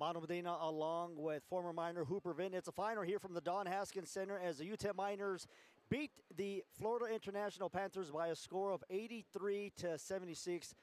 Mono Medina along with former Miner Hooper Vin. It's a final here from the Don Haskins Center as the UTEP Miners beat the Florida International Panthers by a score of 83 to 76.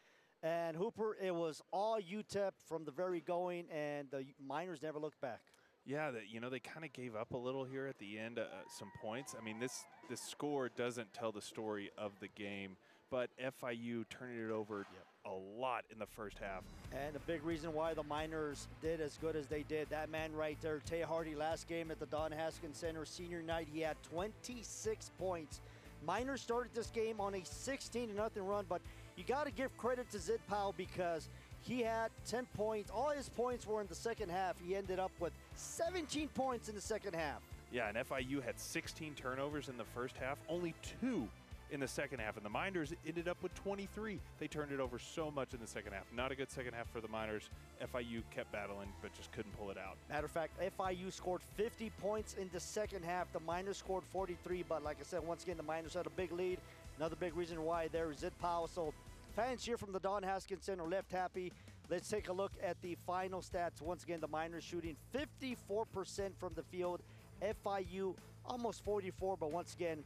And Hooper, it was all UTEP from the very going, and the Miners never looked back. Yeah, that you know they kind of gave up a little here at the end, uh, some points. I mean, this this score doesn't tell the story of the game, but FIU turning it over yep. a lot in the first half. And a big reason why the Miners did as good as they did. That man right there, Tae Hardy, last game at the Don Haskins Center senior night, he had 26 points. Miners started this game on a 16 to nothing run, but you got to give credit to Zid Powell because – he had 10 points. All his points were in the second half. He ended up with 17 points in the second half. Yeah, and FIU had 16 turnovers in the first half, only two in the second half. And the Miners ended up with 23. They turned it over so much in the second half. Not a good second half for the Miners. FIU kept battling, but just couldn't pull it out. Matter of fact, FIU scored 50 points in the second half. The Miners scored 43, but like I said, once again, the Miners had a big lead. Another big reason why there is Zid Powell. So Fans here from the Don Haskins Center left happy. Let's take a look at the final stats. Once again, the Miners shooting 54% from the field. FIU almost 44, but once again,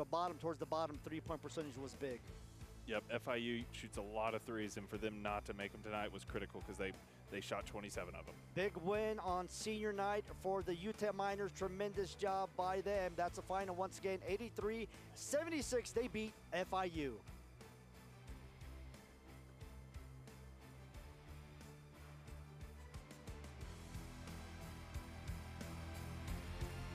the bottom towards the bottom three-point percentage was big. Yep, FIU shoots a lot of threes, and for them not to make them tonight was critical because they they shot 27 of them. Big win on senior night for the UTEP Miners. Tremendous job by them. That's the final once again, 83-76. They beat FIU.